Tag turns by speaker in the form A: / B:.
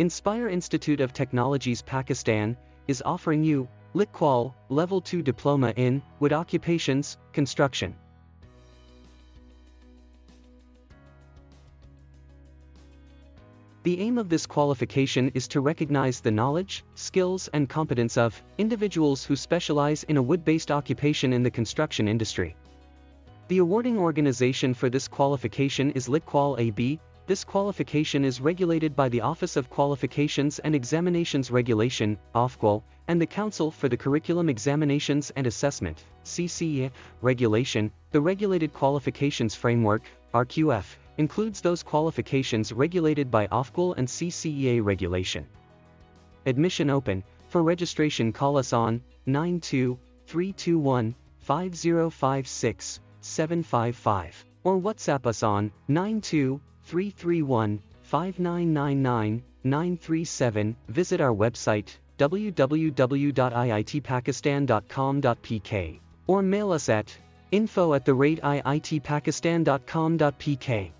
A: Inspire Institute of Technologies Pakistan is offering you LicQual Level 2 Diploma in Wood Occupations, Construction. The aim of this qualification is to recognize the knowledge, skills and competence of individuals who specialize in a wood-based occupation in the construction industry. The awarding organization for this qualification is LicQual AB, this qualification is regulated by the Office of Qualifications and Examinations Regulation, OFQUAL, and the Council for the Curriculum Examinations and Assessment, CCE, regulation, the Regulated Qualifications Framework, RQF, includes those qualifications regulated by OFQUAL and CCEA regulation. Admission open, for registration call us on 92 5056 755 or WhatsApp us on 92 5999 937 Visit our website www.iitpakistan.com.pk or mail us at info at the rate iitpakistan.com.pk.